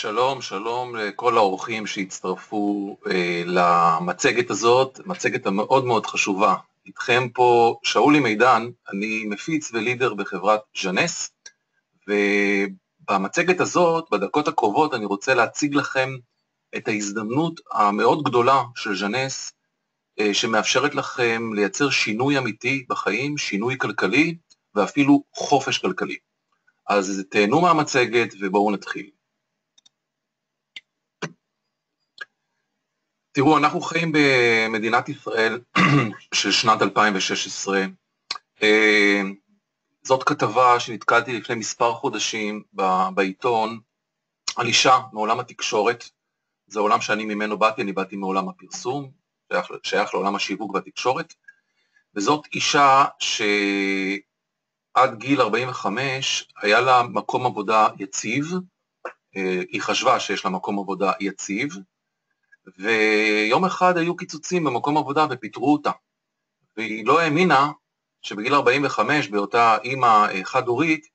שלום, שלום לכל האורחים שהצטרפו אה, למצגת הזאת, מצגת המאוד מאוד חשובה. איתכם פה שאולי מידן, אני מפיץ ולידר בחברת ז'נס, ובמצגת הזאת, בדקות הקרובות, אני רוצה להציג לכם את ההזדמנות המאוד גדולה של ז'נס, אה, שמאפשרת לכם לייצר שינוי אמיתי בחיים, שינוי כלכלי ואפילו חופש כלכלי. אז תהנו מהמצגת ובואו נתחיל. תראו, אנחנו חיים במדינת ישראל של שנת 2016. אה, זאת כתבה שנתקלתי לפני מספר חודשים בעיתון על אישה מעולם התקשורת. זה עולם שאני ממנו באתי, אני באתי מעולם הפרסום, שייך, שייך לעולם השיווק והתקשורת, וזאת אישה שעד גיל 45 היה לה מקום עבודה יציב, אה, היא חשבה שיש לה מקום עבודה יציב, ויום אחד היו קיצוצים במקום עבודה ופיטרו אותה. והיא לא האמינה שבגיל 45, באותה אימא אה, חד-הורית,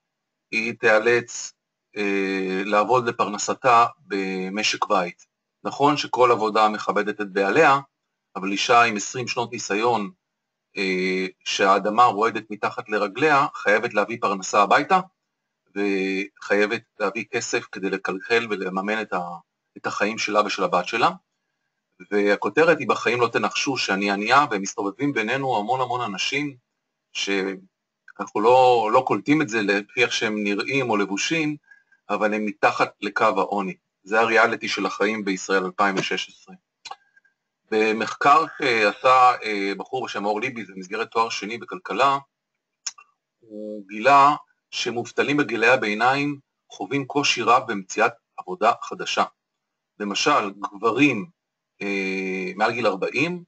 היא תיאלץ אה, לעבוד לפרנסתה במשק בית. נכון שכל עבודה מכבדת את בעליה, אבל אישה עם 20 שנות ניסיון, אה, שהאדמה רועדת מתחת לרגליה, חייבת להביא פרנסה הביתה, וחייבת להביא כסף כדי לקלקל ולממן את, ה, את החיים שלה ושל הבת שלה. והכותרת היא בחיים לא תנחשו שאני ענייה, ומסתובבים בינינו המון המון אנשים שאנחנו לא, לא קולטים את זה לפי איך שהם נראים או לבושים, אבל הם מתחת לקו העוני. זה הריאליטי של החיים בישראל 2016. במחקר שעשה אה, בחור בשם אור ליבי, זה במסגרת תואר שני בכלכלה, הוא גילה שמובטלים בגילי הביניים חווים קושי רב במציאת עבודה חדשה. למשל, גברים אה, מעל גיל 40,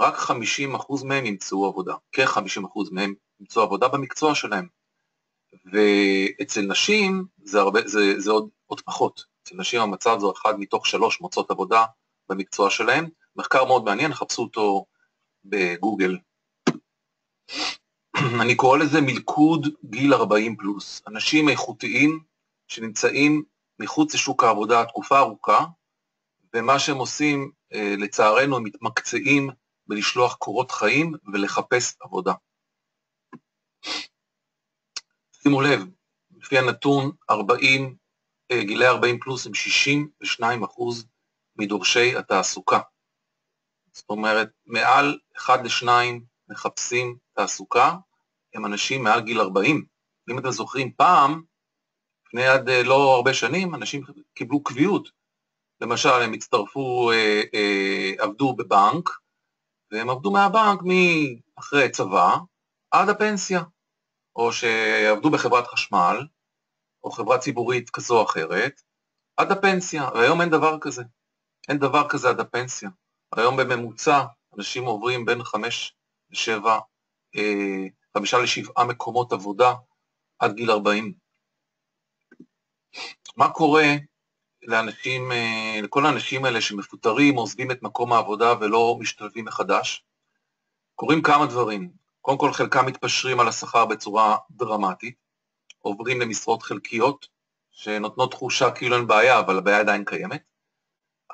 רק 50% מהם ימצאו עבודה, כ-50% מהם ימצאו עבודה במקצוע שלהם. ואצל נשים זה, הרבה, זה, זה עוד, עוד פחות. אצל נשים המצב זה אחד מתוך שלוש מוצאות עבודה במקצוע שלהם. מחקר מאוד מעניין, חפשו אותו בגוגל. אני קורא לזה מלכוד גיל 40 פלוס. אנשים איכותיים שנמצאים מחוץ לשוק העבודה תקופה ארוכה, ומה שהם עושים, אה, לצערנו, הם מתמקצעים בלשלוח קורות חיים ולחפש עבודה. שימו לב, לפי הנתון, 40, אה, גילי 40 פלוס הם 62 אחוז מדורשי התעסוקה. זאת אומרת, מעל 1 ל-2 מחפשים תעסוקה, הם אנשים מעל גיל 40. אם אתם זוכרים, פעם, לפני עד אה, לא הרבה שנים, אנשים קיבלו קביעות. למשל, הם הצטרפו, אה, אה, עבדו בבנק, והם עבדו מהבנק מאחרי צבא עד הפנסיה, או שעבדו בחברת חשמל, או חברה ציבורית כזו או אחרת, עד הפנסיה, והיום אין דבר כזה. אין דבר כזה עד הפנסיה. היום בממוצע אנשים עוברים בין חמש לשבע, אה, חמישה לשבעה מקומות עבודה עד גיל 40. מה קורה לאנשים, אה, לכל האנשים האלה שמפוטרים, עוזבים את מקום העבודה ולא משתלבים מחדש? קורים כמה דברים. קודם כל, חלקם מתפשרים על השכר בצורה דרמטית, עוברים למשרות חלקיות, שנותנות תחושה כאילו אין בעיה, אבל הבעיה עדיין קיימת.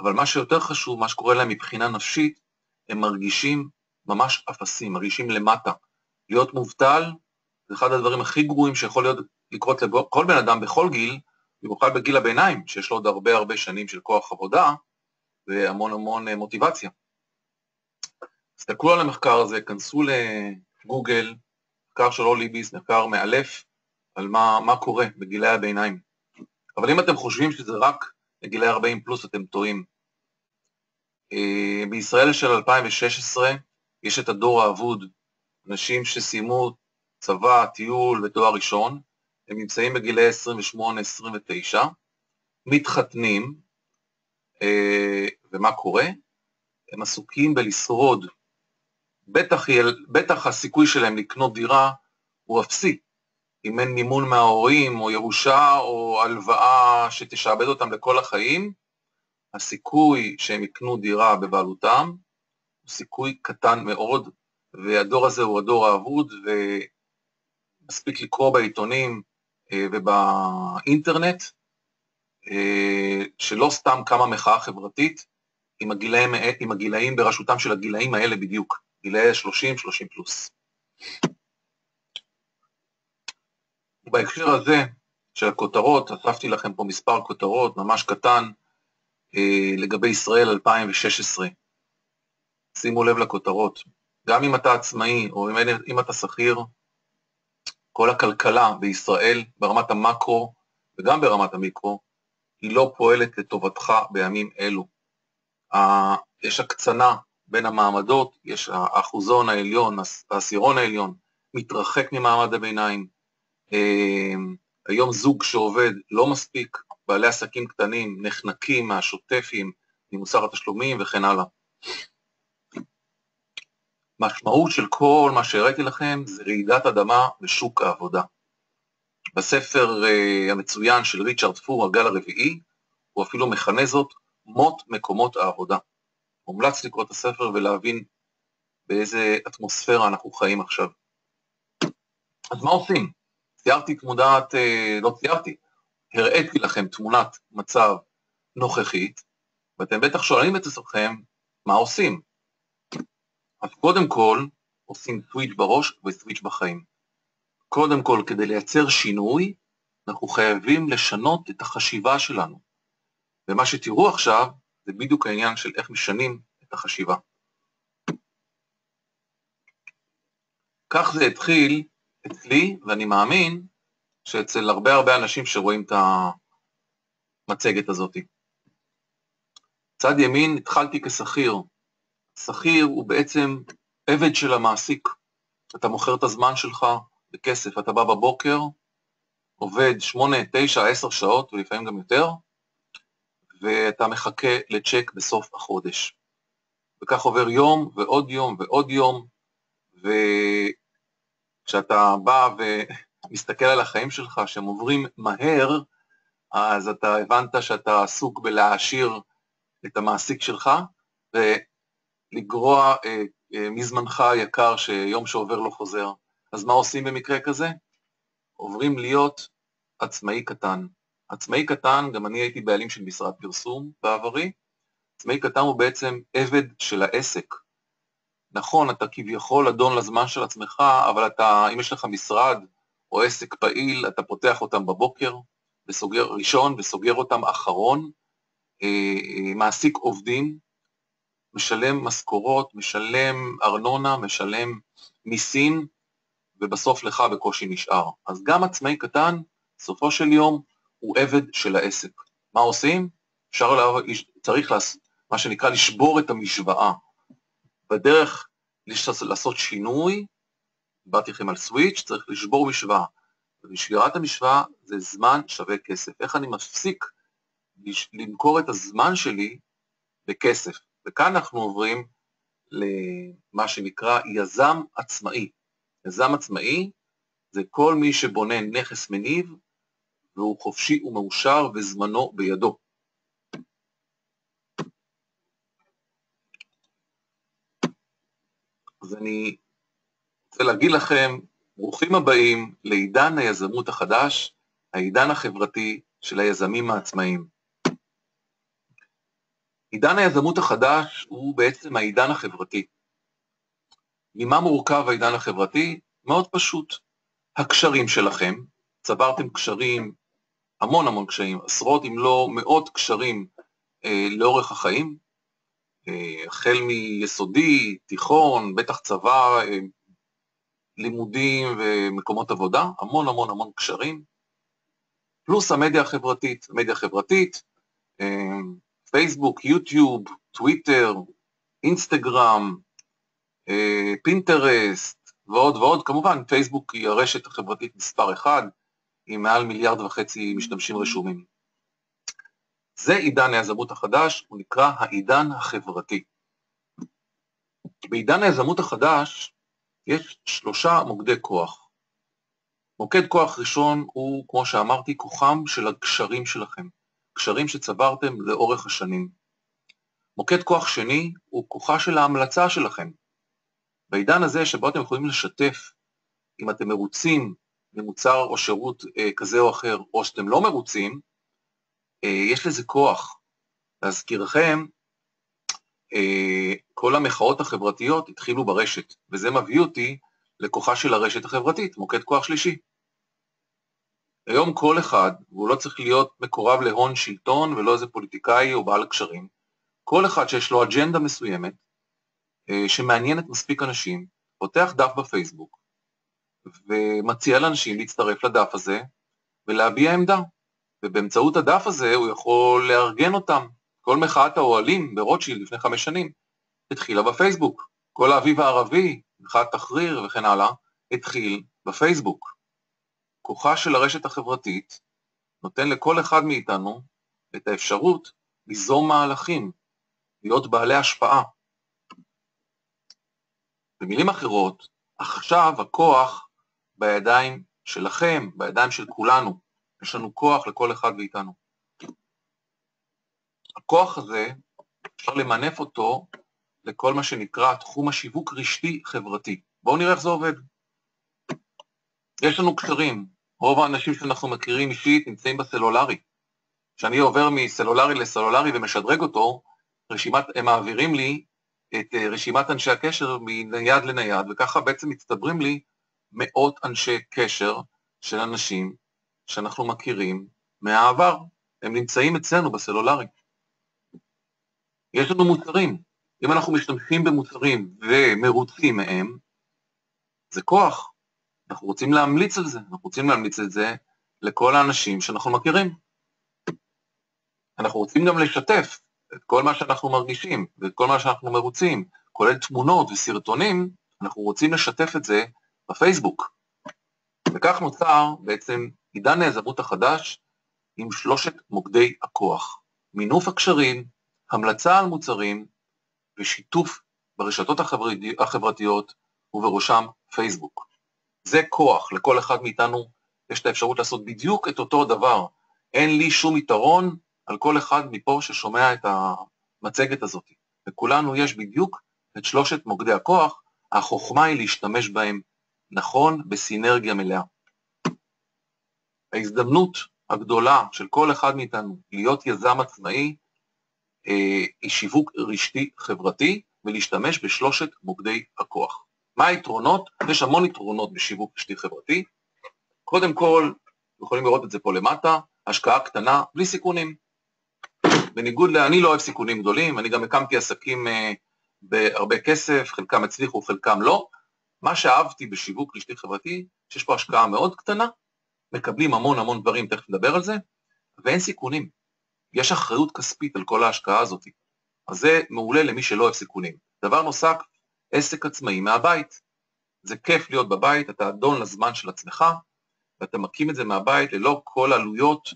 אבל מה שיותר חשוב, מה שקורה להם מבחינה נפשית, הם מרגישים ממש אפסים, מרגישים למטה. להיות מובטל זה אחד הדברים הכי גרועים שיכול להיות, לקרות לכל בן אדם בכל גיל, במיוחד בגיל הביניים, שיש לו עוד הרבה הרבה שנים של כוח עבודה והמון המון אה, מוטיבציה. תסתכלו על המחקר הזה, כנסו לגוגל, מחקר של אולי ביס, מחקר מאלף על מה, מה קורה בגילי הביניים. אבל אם אתם חושבים שזה רק לגילי 40 פלוס, אתם טועים. אה, בישראל של 2016 יש את הדור האבוד, אנשים שסיימו צבא, טיול ותואר ראשון, הם נמצאים בגילי 28-29, מתחתנים, אה, ומה קורה? הם עסוקים בלשרוד. בטח, בטח הסיכוי שלהם לקנות דירה הוא אפסי. אם אין מימון מההורים, או ירושה, או הלוואה שתשעבד אותם לכל החיים, הסיכוי שהם יקנו דירה בבעלותם הוא סיכוי קטן מאוד, והדור הזה הוא הדור האבוד, ומספיק לקרוא בעיתונים ובאינטרנט, אה, שלא סתם קמה מחאה חברתית עם הגילאים, עם הגילאים בראשותם של הגילאים האלה בדיוק, גילאי 30, 30 פלוס. בהקשר הזה של הכותרות, אספתי לכם פה מספר כותרות ממש קטן אה, לגבי ישראל 2016. שימו לב לכותרות. גם אם אתה עצמאי או אם, אם אתה שכיר, כל הכלכלה בישראל ברמת המקרו וגם ברמת המיקרו, היא לא פועלת לטובתך בימים אלו. יש הקצנה בין המעמדות, יש האחוזון העליון, העשירון העליון, מתרחק ממעמד הביניים. אמ, היום זוג שעובד לא מספיק, בעלי עסקים קטנים נחנקים מהשוטפים, ממוסר התשלומים וכן הלאה. משמעות של כל מה שהראיתי לכם זה רעידת אדמה בשוק העבודה. בספר uh, המצוין של ריצ'רד פור, הגל הרביעי, הוא אפילו מכנה זאת מות מקומות העבודה. מומלץ לקרוא את הספר ולהבין באיזה אטמוספירה אנחנו חיים עכשיו. אז מה עושים? ציירתי תמונת, uh, לא ציירתי, הראיתי לכם תמונת מצב נוכחית, ואתם בטח שואלים את עצמכם, מה עושים? אז קודם כל, עושים סוויץ' בראש וסוויץ' בחיים. קודם כל, כדי לייצר שינוי, אנחנו חייבים לשנות את החשיבה שלנו. ומה שתראו עכשיו, זה בדיוק העניין של איך משנים את החשיבה. כך זה התחיל אצלי, ואני מאמין שאצל הרבה הרבה אנשים שרואים את המצגת הזאת. צד ימין התחלתי כשכיר. שכיר הוא בעצם עבד של המעסיק. אתה מוכר את הזמן שלך בכסף, אתה בא בבוקר, עובד שמונה, תשע, עשר שעות ולפעמים גם יותר, ואתה מחכה לצ'ק בסוף החודש. וכך עובר יום ועוד יום ועוד יום, וכשאתה בא ומסתכל על החיים שלך, שהם עוברים מהר, אז אתה הבנת שאתה עסוק בלהעשיר את המעסיק שלך, ולגרוע אה, אה, מזמנך היקר שיום שעובר לא חוזר. אז מה עושים במקרה כזה? עוברים להיות עצמאי קטן. עצמאי קטן, גם אני הייתי בעלים של משרד פרסום בעברי, עצמאי קטן הוא בעצם עבד של העסק. נכון, אתה כביכול אדון לזמן של עצמך, אבל אתה, אם יש לך משרד או עסק פעיל, אתה פותח אותם בבוקר, וסוגר ראשון וסוגר אותם אחרון, אה, אה, מעסיק עובדים, משלם משכורות, משלם ארנונה, משלם מיסים, ובסוף לך בקושי נשאר. אז גם עצמאי קטן, בסופו של יום, הוא עבד של העסק. מה עושים? אפשר, לה... צריך לעשות, מה שנקרא לשבור את המשוואה. בדרך לעשות שינוי, דיברתי לכם על סוויץ', צריך לשבור משוואה. ושבירת המשוואה זה זמן שווה כסף. איך אני מפסיק למכור את הזמן שלי בכסף? וכאן אנחנו עוברים למה שנקרא יזם עצמאי. יזם עצמאי זה כל מי שבונה נכס מניב והוא חופשי ומאושר וזמנו בידו. אז אני רוצה להגיד לכם, ברוכים הבאים לעידן היזמות החדש, העידן החברתי של היזמים העצמאיים. עידן היזמות החדש הוא בעצם העידן החברתי. ממה מורכב העידן החברתי? מאוד פשוט. הקשרים שלכם, צברתם קשרים, המון המון קשרים, עשרות אם לא מאות קשרים אה, לאורך החיים, אה, מיסודי, תיכון, בטח צבא, אה, לימודים ומקומות עבודה, המון המון המון קשרים, פלוס המדיה החברתית, המדיה החברתית, אה, פייסבוק, יוטיוב, טוויטר, אינסטגרם, אה, פינטרסט ועוד ועוד. כמובן, פייסבוק היא הרשת החברתית מספר אחד, עם מעל מיליארד וחצי משתמשים רשומים. זה עידן היזמות החדש, הוא נקרא העידן החברתי. בעידן היזמות החדש יש שלושה מוקדי כוח. מוקד כוח ראשון הוא, כמו שאמרתי, כוחם של הקשרים שלכם, קשרים שצברתם לאורך השנים. מוקד כוח שני הוא כוחה של ההמלצה שלכם, בעידן הזה שבו אתם יכולים לשתף אם אתם מרוצים ממוצר או שירות אה, כזה או אחר, או שאתם לא מרוצים, יש לזה כוח. להזכירכם, כל המחאות החברתיות התחילו ברשת, וזה מביא אותי לכוחה של הרשת החברתית, מוקד כוח שלישי. היום כל אחד, והוא לא צריך להיות מקורב להון שלטון ולא איזה פוליטיקאי או בעל קשרים, כל אחד שיש לו אג'נדה מסוימת, אה, שמעניינת מספיק אנשים, פותח דף בפייסבוק, ומציע לאנשים להצטרף לדף הזה ולהביע עמדה. ובאמצעות הדף הזה הוא יכול לארגן אותם. כל מחאת האוהלים ברוטשילד לפני חמש שנים התחילה בפייסבוק. כל האביב הערבי, מחאת תחריר וכן הלאה, התחיל בפייסבוק. כוחה של הרשת החברתית נותן לכל אחד מאיתנו את האפשרות ליזום מהלכים, להיות בעלי השפעה. במילים אחרות, עכשיו הכוח בידיים שלכם, בידיים של כולנו. יש לנו כוח לכל אחד מאיתנו. הכוח הזה, אפשר למנף אותו לכל מה שנקרא תחום השיווק רשתי חברתי. בואו נראה איך זה עובד. יש לנו קשרים, רוב האנשים שאנחנו מכירים אישית נמצאים בסלולרי. כשאני עובר מסלולרי לסלולרי ומשדרג אותו, רשימת, הם מעבירים לי את אה, רשימת אנשי הקשר מנייד לנייד, וככה בעצם מצטברים לי מאות אנשי קשר של אנשים שאנחנו מכירים מהעבר. הם נמצאים אצלנו בסלולרי. יש לנו מוצרים. אם אנחנו משתמשים במוצרים ומרוצים מהם, זה כוח. אנחנו רוצים להמליץ על זה, אנחנו רוצים להמליץ את זה לכל האנשים שאנחנו מכירים. אנחנו רוצים גם לשתף את כל מה שאנחנו מרגישים ואת כל מה שאנחנו מרוצים, כולל תמונות וסרטונים, אנחנו רוצים לשתף את זה בפייסבוק. וכך נוצר בעצם עידן העזבות החדש עם שלושת מוקדי הכוח, מינוף הקשרים, המלצה על מוצרים ושיתוף ברשתות החברתיות ובראשם פייסבוק. זה כוח, לכל אחד מאיתנו יש את האפשרות לעשות בדיוק את אותו דבר. אין לי שום יתרון על כל אחד מפה ששומע את המצגת הזאת. לכולנו יש בדיוק את שלושת מוקדי הכוח, החוכמה היא להשתמש בהם נכון, בסינרגיה מלאה. ההזדמנות הגדולה של כל אחד מאיתנו להיות יזם עצמאי אה, היא שיווק רשתי חברתי ולהשתמש בשלושת מוקדי הכוח. מה היתרונות? יש המון יתרונות בשיווק רשתי חברתי. קודם כל, יכולים לראות את זה פה למטה, השקעה קטנה בלי סיכונים. בניגוד ל... אני לא אוהב סיכונים גדולים, אני גם הקמתי עסקים אה, בהרבה כסף, חלקם הצליחו, חלקם לא. מה שאהבתי בשיווק רשתי חברתי, שיש פה השקעה מאוד קטנה, מקבלים המון המון דברים, תכף נדבר על זה, ואין סיכונים. יש אחריות כספית על כל ההשקעה הזאת. אז זה מעולה למי שלא אוהב סיכונים. דבר נוסף, עסק עצמאי מהבית. זה כיף להיות בבית, אתה אדון לזמן של עצמך, ואתה מקים את זה מהבית ללא כל עלויות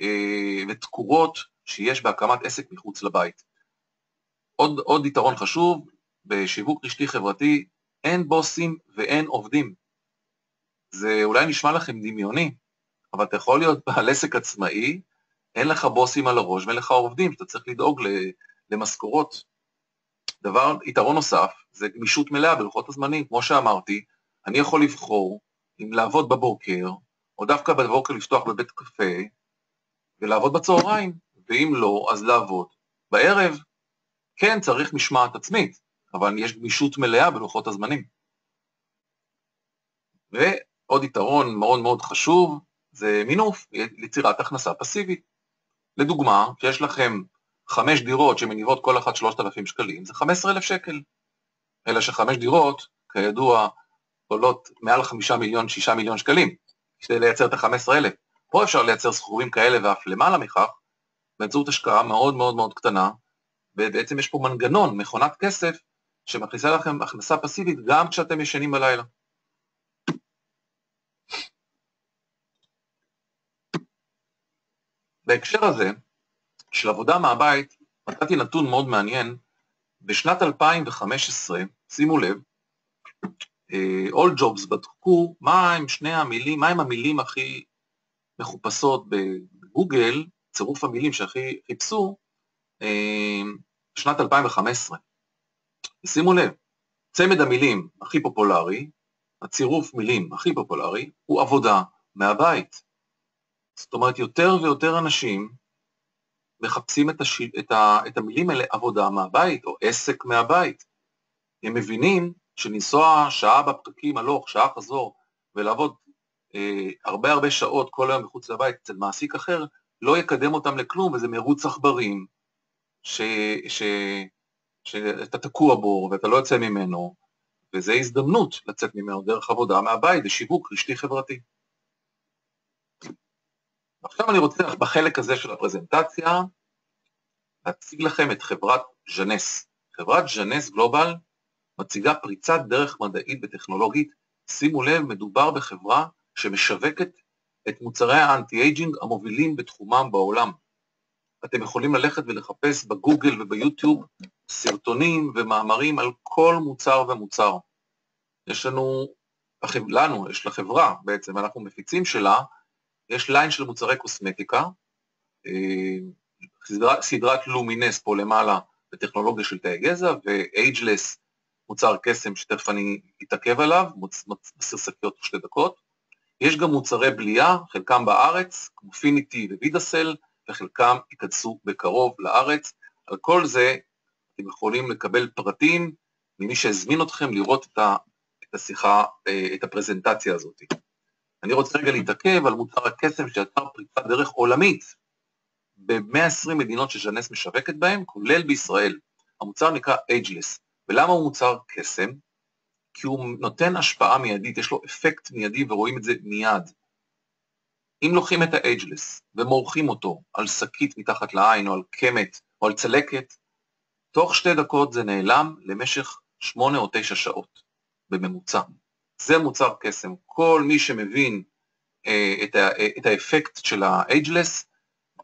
אה, ותקורות שיש בהקמת עסק מחוץ לבית. עוד, עוד יתרון חשוב, בשיווק רשתי חברתי, אין בוסים ואין עובדים. זה אולי נשמע לכם דמיוני, אבל אתה יכול להיות בעל עסק עצמאי, אין לך בוסים על הראש ואין לך עובדים, אתה צריך לדאוג למשכורות. דבר, יתרון נוסף, זה גמישות מלאה בלוחות הזמנים. כמו שאמרתי, אני יכול לבחור אם לעבוד בבוקר, או דווקא בבוקר לפתוח בבית קפה, ולעבוד בצהריים, ואם לא, אז לעבוד בערב. כן, צריך משמעת עצמית, אבל יש גמישות מלאה בלוחות הזמנים. ועוד יתרון מאוד מאוד חשוב, זה מינוף, יצירת הכנסה פסיבית. לדוגמה, כשיש לכם חמש דירות שמניבות כל אחת 3,000 שקלים, זה 15,000 שקל. אלא שחמש דירות, כידוע, עולות מעל חמישה מיליון, שישה מיליון שקלים, כדי לייצר את ה-15,000. פה אפשר לייצר סכומים כאלה ואף למעלה מכך, באמצעות השקעה מאוד מאוד מאוד קטנה, ובעצם יש פה מנגנון, מכונת כסף, שמכניסה לכם הכנסה פסיבית גם כשאתם ישנים בלילה. בהקשר הזה, של עבודה מהבית, מצאתי נתון מאוד מעניין. בשנת 2015, שימו לב, uh, All Jobs בדקו הם שני המילים, מה הם המילים הכי מחופשות בגוגל, צירוף המילים שהכי חיפשו, בשנת uh, 2015. שימו לב, צמד המילים הכי פופולרי, הצירוף מילים הכי פופולרי, הוא עבודה מהבית. זאת אומרת, יותר ויותר אנשים מחפשים את, הש... את, ה... את המילים האלה עבודה מהבית או עסק מהבית. הם מבינים שלנסוע שעה בפקקים הלוך, שעה חזור, ולעבוד אה, הרבה הרבה שעות כל היום מחוץ לבית אצל מעסיק אחר, לא יקדם אותם לכלום, וזה מרוץ עכברים, ש... ש... שאתה תקוע בו ואתה לא יוצא ממנו, וזו הזדמנות לצאת ממנו דרך עבודה מהבית, בשיווק רשתי חברתי. עכשיו אני רוצה בחלק הזה של הפרזנטציה להציג לכם את חברת ז'נס. חברת ז'נס גלובל מציגה פריצת דרך מדעית וטכנולוגית. שימו לב, מדובר בחברה שמשווקת את מוצרי ה anti-aging המובילים בתחומם בעולם. אתם יכולים ללכת ולחפש בגוגל וביוטיוב סרטונים ומאמרים על כל מוצר ומוצר. יש לנו, לנו, יש לחברה בעצם, אנחנו מפיצים שלה, יש ליין של מוצרי קוסמטיקה, אה, סדרת, סדרת Luminesce פה למעלה בטכנולוגיה של תאי גזע, ואייג'לס, מוצר קסם שתכף אני אתעכב עליו, מסיר שקיות שתי דקות. יש גם מוצרי בליעה, חלקם בארץ, כמו פיניטי ווידאסל, וחלקם ייכנסו בקרוב לארץ. על כל זה אתם יכולים לקבל פרטים ממי שהזמין אתכם לראות את, השיחה, אה, את הפרזנטציה הזאת. אני רוצה רגע להתעכב על מוצר הקסם שיצר פריצת דרך עולמית ב-120 מדינות שז'נס משווקת בהן, כולל בישראל. המוצר נקרא Ageless. ולמה הוא מוצר קסם? כי הוא נותן השפעה מיידית, יש לו אפקט מיידי ורואים את זה מיד. אם לוקחים את ה-Ageless ומורחים אותו על שקית מתחת לעין או על קמת או על צלקת, תוך שתי דקות זה נעלם למשך שמונה או תשע שעות בממוצע. זה מוצר קסם. כל מי שמבין אה, את, ה, אה, את האפקט של ה-Ageless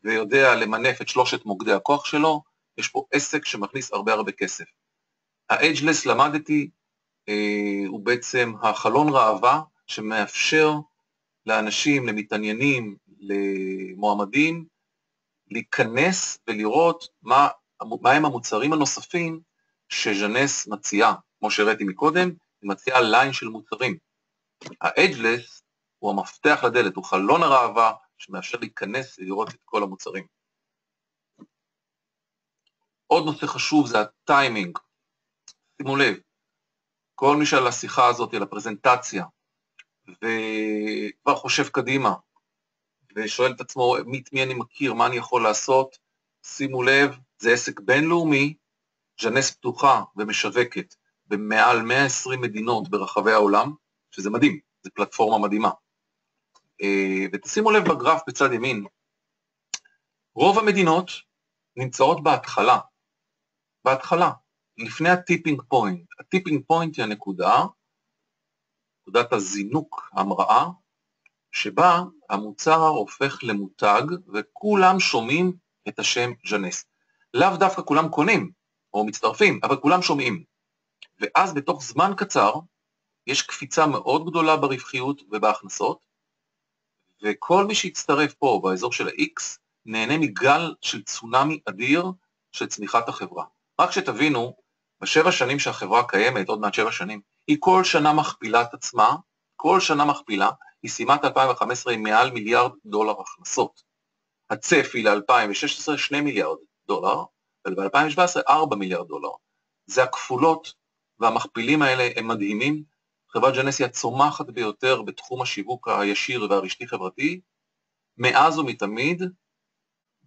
ויודע למנף את שלושת מוקדי הכוח שלו, יש פה עסק שמכניס הרבה הרבה כסף. ה-Ageless למדתי, אה, הוא בעצם החלון ראווה שמאפשר לאנשים, למתעניינים, למועמדים, להיכנס ולראות מה, מה הם המוצרים הנוספים שז'נס מציעה. כמו שהראיתי מקודם, היא מציעה ליין של מוצרים. ה-Ageless הוא המפתח לדלת, הוא חלון הראווה שמאפשר להיכנס ולראות את כל המוצרים. עוד נושא חשוב זה הטיימינג. שימו לב, כל מי שעל השיחה הזאת, על הפרזנטציה, וכבר חושב קדימה, ושואל את עצמו, את מי אני מכיר, מה אני יכול לעשות, שימו לב, זה עסק בינלאומי, Jeunesse פתוחה ומשווקת במעל 120 מדינות ברחבי העולם, שזה מדהים, זו פלטפורמה מדהימה. אה, ותשימו לב בגרף בצד ימין, רוב המדינות נמצאות בהתחלה, בהתחלה, לפני ה tipping point. ה tipping point היא הנקודה, נקודת הזינוק, המראה, שבה המוצר הופך למותג וכולם שומעים את השם ז'נס. לאו דווקא כולם קונים או מצטרפים, אבל כולם שומעים. ואז בתוך זמן קצר יש קפיצה מאוד גדולה ברווחיות ובהכנסות, וכל מי שיצטרף פה באזור של ה-X נהנה מגל של צונאמי אדיר של צמיחת החברה. רק שתבינו, בשבע שנים שהחברה קיימת, עוד מעט שבע שנים, היא כל שנה מכפילה את עצמה, כל שנה מכפילה, היא סיימה את 2015 עם מעל מיליארד דולר הכנסות. הצפי ל-2016 2 מיליארד דולר, וב-2017 4 מיליארד דולר. זה הכפולות והמכפילים האלה הם מדהימים. חברת ג'נס היא הצומחת ביותר בתחום השיווק הישיר והרשתי-חברתי, מאז ומתמיד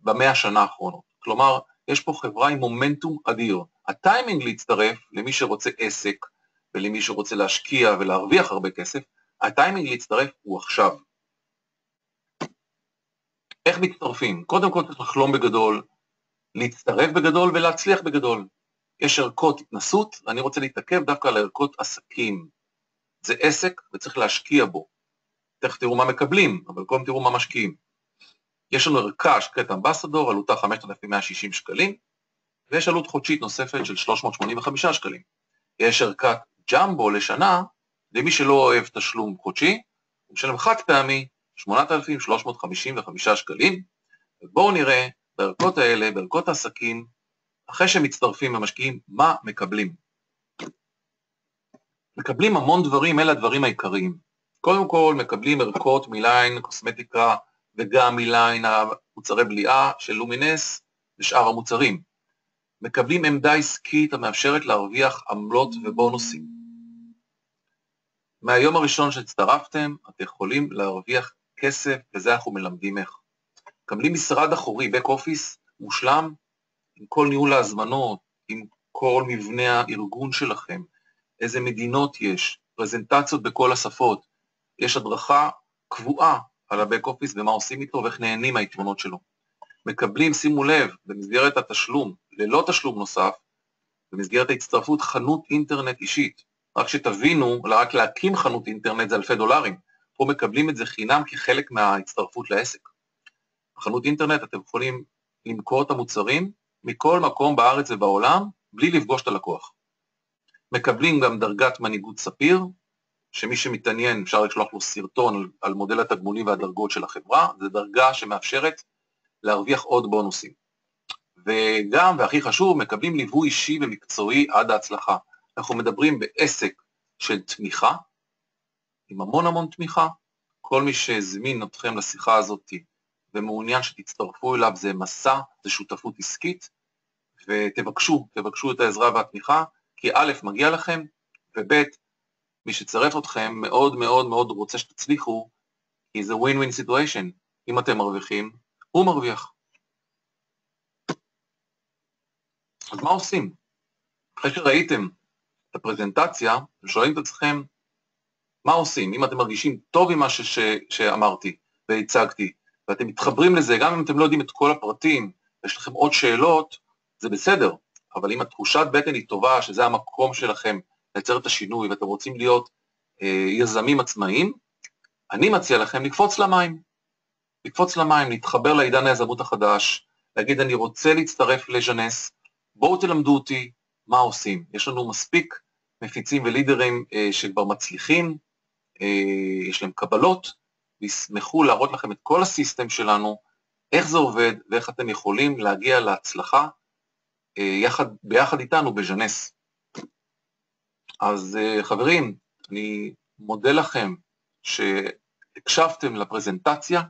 במאה השנה האחרונות. כלומר, יש פה חברה עם מומנטום אדיר. הטיימינג להצטרף למי שרוצה עסק ולמי שרוצה להשקיע ולהרוויח הרבה כסף, הטיימינג להצטרף הוא עכשיו. איך מצטרפים? קודם כל צריך לחלום בגדול, להצטרף בגדול ולהצליח בגדול. יש ערכות התנסות, ואני רוצה להתעכב דווקא על ערכות עסקים. זה עסק וצריך להשקיע בו. תכף תראו מה מקבלים, אבל קודם תראו מה משקיעים. יש לנו ערכה שקראת אמבסדור, עלותה 5,160 שקלים, ויש עלות חודשית נוספת של 385 שקלים. יש ערכת ג'מבו לשנה, למי שלא אוהב תשלום חודשי, הוא משלם חד פעמי 8,355 שקלים, ובואו נראה בערכות האלה, בערכות העסקים, אחרי שמצטרפים ומשקיעים, מה מקבלים. מקבלים המון דברים, אלה הדברים העיקריים. קודם כל מקבלים ערכות מליין קוסמטיקה וגם מליין המוצרי בליעה של לומינס, לשאר המוצרים. מקבלים עמדה עסקית המאפשרת להרוויח עמלות ובונוסים. מהיום הראשון שהצטרפתם, אתם יכולים להרוויח כסף, וזה אנחנו מלמדים איך. מקבלים משרד אחורי, back office, מושלם, עם כל ניהול ההזמנות, עם כל מבנה הארגון שלכם, איזה מדינות יש, פרזנטציות בכל השפות, יש הדרכה קבועה על ה-back office ומה עושים איתו ואיך נהנים מהיתרונות שלו. מקבלים, שימו לב, במסגרת התשלום, ללא תשלום נוסף, במסגרת ההצטרפות חנות אינטרנט אישית. רק שתבינו, רק להקים חנות אינטרנט זה אלפי דולרים. פה מקבלים את זה חינם כחלק מההצטרפות לעסק. בחנות אינטרנט אתם יכולים למכור את המוצרים מכל מקום בארץ ובעולם, בלי לפגוש את הלקוח. מקבלים גם דרגת מנהיגות ספיר, שמי שמתעניין אפשר לשלוח לו סרטון על, על מודל התגמולים והדרגות של החברה, זו דרגה שמאפשרת להרוויח עוד בונוסים. וגם, והכי חשוב, מקבלים ליווי אישי ומקצועי עד ההצלחה. אנחנו מדברים בעסק של תמיכה, עם המון המון תמיכה. כל מי שהזמין אתכם לשיחה הזאת ומעוניין שתצטרפו אליו זה מסע, זה שותפות עסקית, ותבקשו, תבקשו את העזרה והתמיכה, כי א', מגיע לכם, וב', מי שצרף אתכם מאוד מאוד מאוד רוצה שתצליחו, כי זה win-win situation. אם אתם מרוויחים, הוא מרוויח. אז מה עושים? אחרי שראיתם את הפרזנטציה, אתם שואלים את עצמכם, מה עושים? אם אתם מרגישים טוב עם מה ש- ש- שאמרתי והצגתי, ואתם מתחברים לזה, גם אם אתם לא יודעים את כל הפרטים, יש לכם עוד שאלות, זה בסדר, אבל אם התחושת בטן היא טובה, שזה המקום שלכם לייצר את השינוי ואתם רוצים להיות אה, יזמים עצמאיים, אני מציע לכם לקפוץ למים. לקפוץ למים, להתחבר לעידן היזמות החדש, להגיד אני רוצה להצטרף לז'נס, בואו תלמדו אותי מה עושים. יש לנו מספיק מפיצים ולידרים אה, שכבר מצליחים, אה, יש להם קבלות, וישמחו להראות לכם את כל הסיסטם שלנו, איך זה עובד ואיך אתם יכולים להגיע להצלחה אה, יחד, ביחד איתנו בז'נס. אז אה, חברים, אני מודה לכם שהקשבתם לפרזנטציה,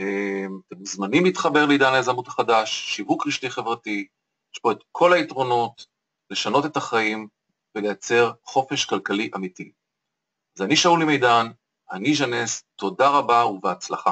אה, אתם מוזמנים להתחבר לעידן היזמות החדש, שיווק רשתי חברתי, יש פה את כל היתרונות, לשנות את החיים ולייצר חופש כלכלי אמיתי. אז אני שאולי מידן, אני ז'נס, תודה רבה ובהצלחה.